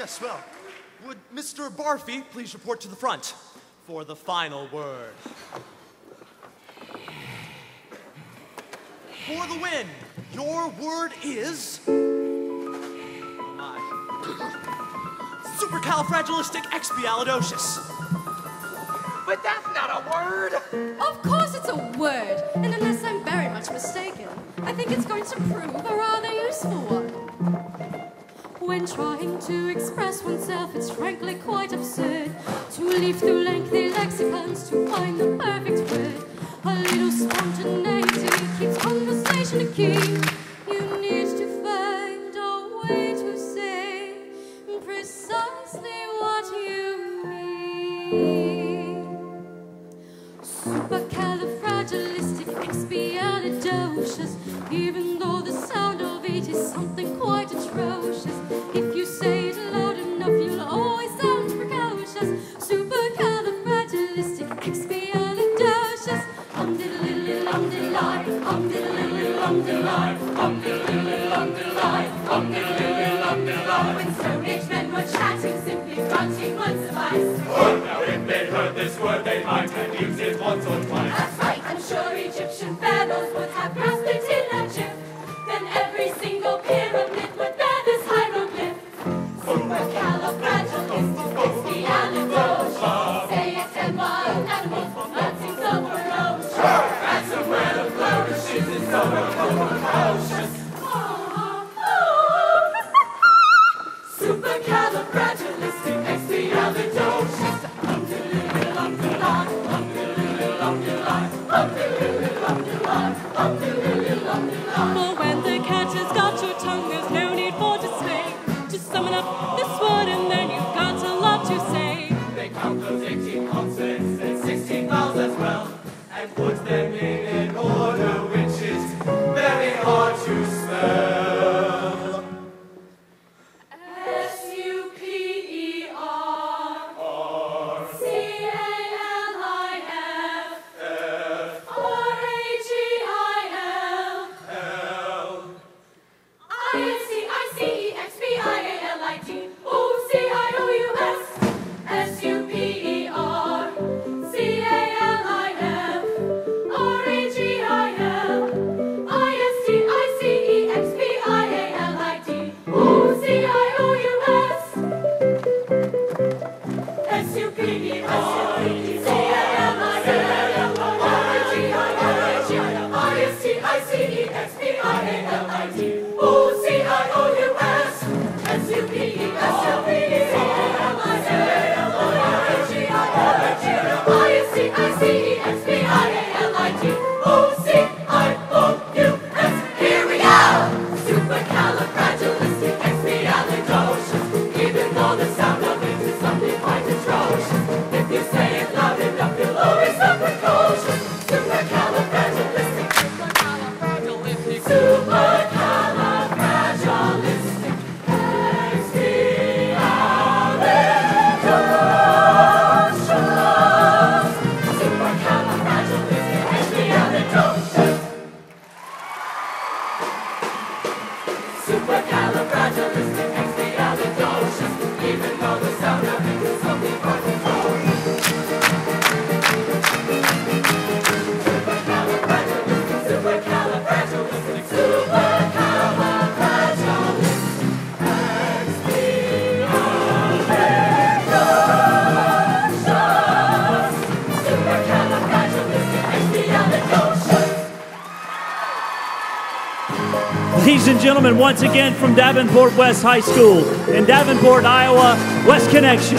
Yes, well, would Mr. Barfy please report to the front for the final word? For the win, your word is. Oh my. Supercalifragilisticexpialidocious. But that's not a word. Of course it's a word, and unless I'm very much mistaken, I think it's going to prove When trying to express oneself, it's frankly quite absurd to leaf through lengthy lexicons to find the perfect word. A little spontaneity keeps conversation a key. You need to find a way to say precisely what you mean. Supercalifragilisticexpialidocious, even though the sound of it is something quite Supercalifragilisticexpialidocious. When Stone Age men were chatting, simply would. Now if they'd heard this word, they might it once or twice. Count those 18 consonants and 16 vowels as well, and put them Though the sound Ladies and gentlemen, once again from Davenport West High School in Davenport, Iowa, West Connection.